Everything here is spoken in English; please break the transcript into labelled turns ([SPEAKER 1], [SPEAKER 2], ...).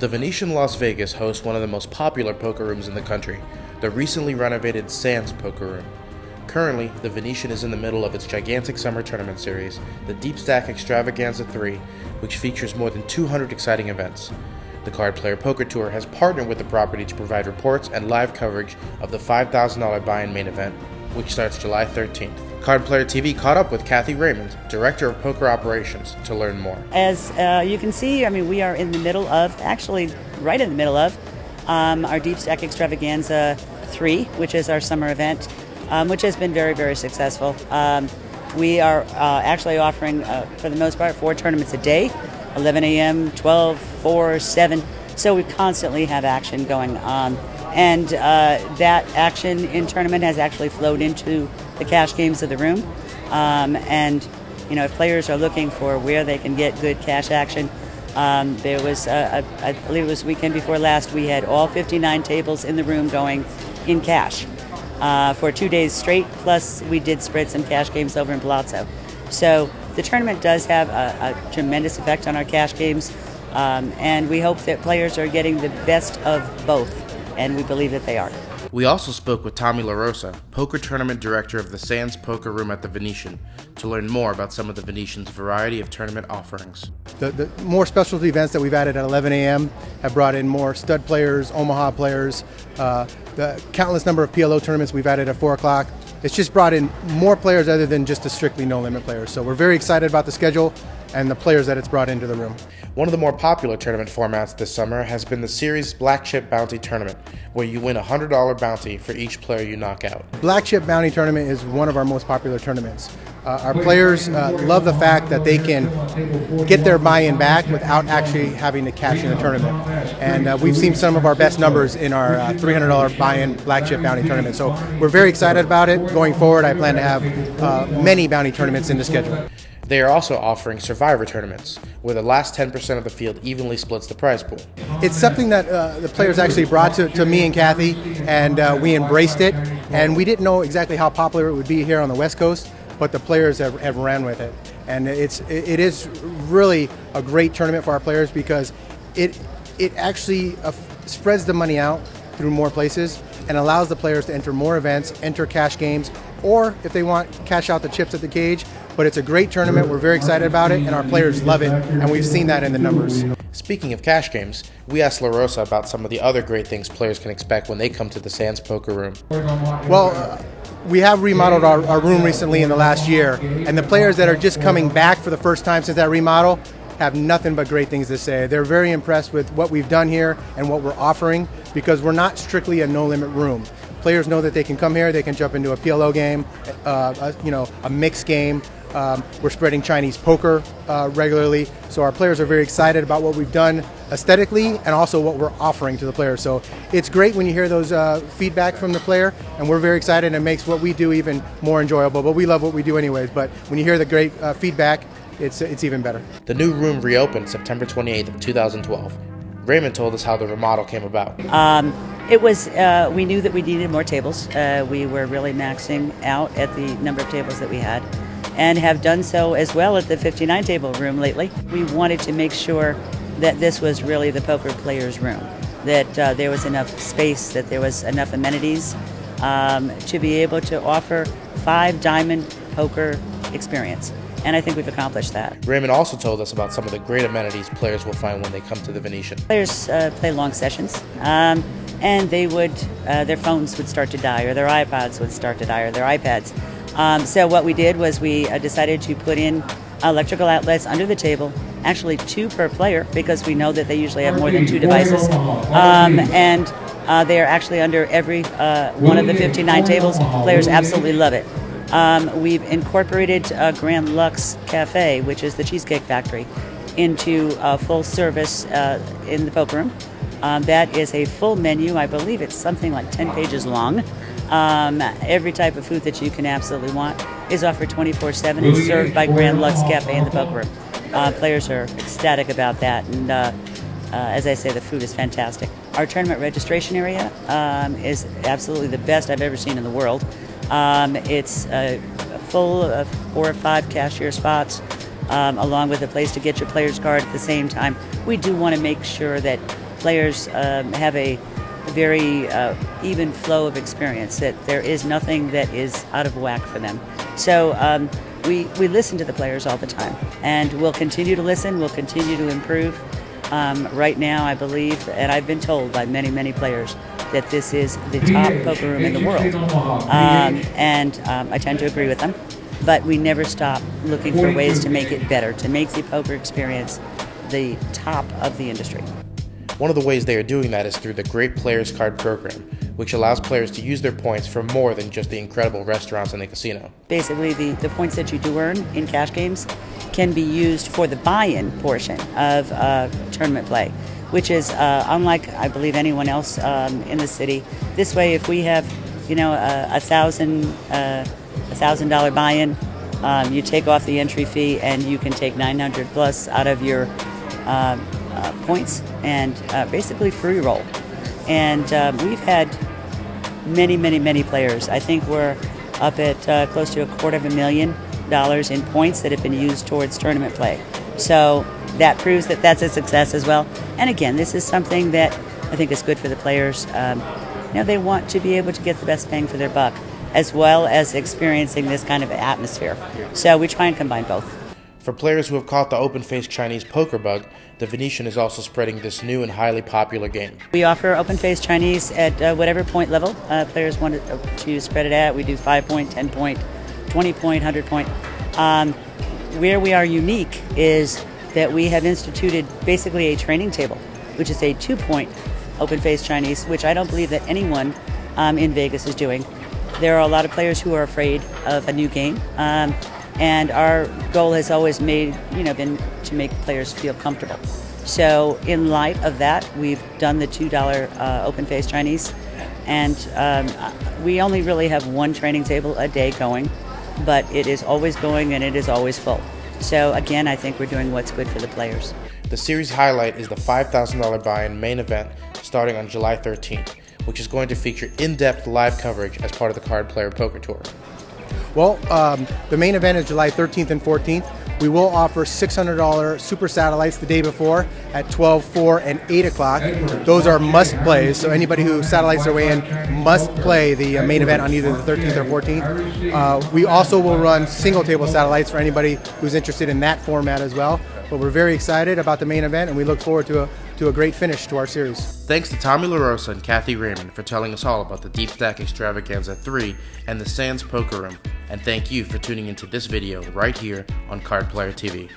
[SPEAKER 1] The Venetian Las Vegas hosts one of the most popular poker rooms in the country, the recently renovated Sands Poker Room. Currently, the Venetian is in the middle of its gigantic summer tournament series, the Deep Stack Extravaganza 3, which features more than 200 exciting events. The Card Player Poker Tour has partnered with the property to provide reports and live coverage of the $5,000 buy in main event, which starts July 13th. Card Player TV caught up with Kathy Raymond, Director of Poker Operations, to learn more.
[SPEAKER 2] As uh, you can see, I mean, we are in the middle of, actually, right in the middle of, um, our Deep Stack Extravaganza 3, which is our summer event, um, which has been very, very successful. Um, we are uh, actually offering, uh, for the most part, four tournaments a day 11 a.m., 12, 4, 7. So we constantly have action going on. And uh, that action in tournament has actually flowed into the cash games of the room. Um, and, you know, if players are looking for where they can get good cash action, um, there was, a, I believe it was weekend before last, we had all 59 tables in the room going in cash uh, for two days straight. Plus, we did spread some cash games over in Palazzo. So the tournament does have a, a tremendous effect on our cash games, um, and we hope that players are getting the best of both, and we believe that they are.
[SPEAKER 1] We also spoke with Tommy LaRosa, poker tournament director of the Sands Poker Room at the Venetian, to learn more about some of the Venetian's variety of tournament offerings.
[SPEAKER 3] The, the more specialty events that we've added at 11 a.m. have brought in more stud players, Omaha players, uh, the countless number of PLO tournaments we've added at 4 o'clock. It's just brought in more players other than just the strictly no limit players. So we're very excited about the schedule and the players that it's brought into the room.
[SPEAKER 1] One of the more popular tournament formats this summer has been the series Black Chip Bounty Tournament, where you win a $100 bounty for each player you knock out.
[SPEAKER 3] Black Chip Bounty Tournament is one of our most popular tournaments. Uh, our players uh, love the fact that they can get their buy-in back without actually having to cash in a tournament. And uh, we've seen some of our best numbers in our uh, $300 buy-in Black Chip Bounty Tournament. So we're very excited about it. Going forward, I plan to have uh, many bounty tournaments in the schedule.
[SPEAKER 1] They are also offering survivor tournaments, where the last 10% of the field evenly splits the prize pool.
[SPEAKER 3] It's something that uh, the players actually brought to, to me and Kathy, and uh, we embraced it. And we didn't know exactly how popular it would be here on the West Coast, but the players have, have ran with it. And it's it is really a great tournament for our players because it it actually uh, spreads the money out through more places and allows the players to enter more events, enter cash games, or if they want, cash out the chips at the cage. But it's a great tournament. We're very excited about it, and our players love it, and we've seen that in the numbers.
[SPEAKER 1] Speaking of cash games, we asked LaRosa about some of the other great things players can expect when they come to the Sands Poker Room.
[SPEAKER 3] Well, uh, we have remodeled our, our room recently in the last year, and the players that are just coming back for the first time since that remodel have nothing but great things to say. They're very impressed with what we've done here and what we're offering because we're not strictly a no limit room. Players know that they can come here, they can jump into a PLO game, uh, a, you know, a mixed game. Um, we're spreading Chinese poker uh, regularly, so our players are very excited about what we've done aesthetically and also what we're offering to the players. So it's great when you hear those uh, feedback from the player, and we're very excited. and It makes what we do even more enjoyable. But we love what we do anyways. But when you hear the great uh, feedback, it's it's even better.
[SPEAKER 1] The new room reopened September 28th of 2012. Raymond told us how the remodel came about.
[SPEAKER 2] Um, it was, uh, we knew that we needed more tables. Uh, we were really maxing out at the number of tables that we had and have done so as well at the 59 table room lately. We wanted to make sure that this was really the poker player's room, that uh, there was enough space, that there was enough amenities um, to be able to offer five diamond poker experience. And I think we've accomplished that.
[SPEAKER 1] Raymond also told us about some of the great amenities players will find when they come to the Venetian.
[SPEAKER 2] Players uh, play long sessions. Um, and they would, uh, their phones would start to die, or their iPods would start to die, or their iPads. Um, so what we did was we uh, decided to put in electrical outlets under the table, actually two per player, because we know that they usually have more than two devices, um, and uh, they are actually under every uh, one of the 59 tables. Players absolutely love it. Um, we've incorporated uh, Grand Lux Cafe, which is the Cheesecake Factory, into full service uh, in the poker room. Um, that is a full menu. I believe it's something like 10 pages long. Um, every type of food that you can absolutely want is offered 24 7 and served by Grand Lux Cafe in the poker room. Uh, players are ecstatic about that, and uh, uh, as I say, the food is fantastic. Our tournament registration area um, is absolutely the best I've ever seen in the world. Um, it's full of four or five cashier spots, um, along with a place to get your player's card at the same time. We do want to make sure that players um, have a, a very uh, even flow of experience. That there is nothing that is out of whack for them. So. Um, we, we listen to the players all the time, and we'll continue to listen. We'll continue to improve. Um, right now, I believe, and I've been told by many, many players, that this is the top poker room in the world. Um, and um, I tend to agree with them. But we never stop looking for ways to make it better, to make the poker experience the top of the industry.
[SPEAKER 1] One of the ways they are doing that is through the Great Players Card program, which allows players to use their points for more than just the incredible restaurants in the casino.
[SPEAKER 2] Basically, the, the points that you do earn in cash games can be used for the buy in portion of uh, tournament play, which is uh, unlike, I believe, anyone else um, in the city. This way, if we have, you know, a, thousand, uh, a thousand dollar buy in, um, you take off the entry fee and you can take 900 plus out of your uh, uh, points and uh, basically free roll. And um, we've had many, many, many players. I think we're up at uh, close to a quarter of a million dollars in points that have been used towards tournament play. So that proves that that's a success as well. And again, this is something that I think is good for the players. Um, you know, they want to be able to get the best bang for their buck, as well as experiencing this kind of atmosphere. So we try and combine both.
[SPEAKER 1] For players who have caught the open faced Chinese poker bug, the Venetian is also spreading this new and highly popular game.
[SPEAKER 2] We offer open faced Chinese at uh, whatever point level uh, players want to, uh, to, spread it at. We do 5 point, 10 point, 20 point, 100 point. Um, where we are unique is that we have instituted basically a training table, which is a two point open faced Chinese, which I don't believe that anyone um, in Vegas is doing. There are a lot of players who are afraid of a new game. Um, and our goal has always made you know been to make players feel comfortable. So in light of that, we've done the two dollar uh, open face Chinese, and um, we only really have one training table a day going, but it is always going and it is always full. So again, I think we're doing what's good for the players.
[SPEAKER 1] The series highlight is the $5,000 buy-in main event starting on July 13th, which is going to feature in-depth live coverage as part of the Card Player Poker Tour.
[SPEAKER 3] Well, um, the main event is July 13th and 14th. We will offer $600 super satellites the day before at 12, 4, and 8 o'clock. Those are must plays, so anybody who satellites their way in must play the uh, main event on either the 13th or 14th. Uh, we also will run single table satellites for anybody who's interested in that format as well. But we're very excited about the main event, and we look forward to a to a great finish to our series.
[SPEAKER 1] Thanks to Tommy LaRosa and Kathy Raymond for telling us all about the Deep Stack Extravaganza 3 and the Sands Poker Room. And thank you for tuning into this video right here on Card Player TV.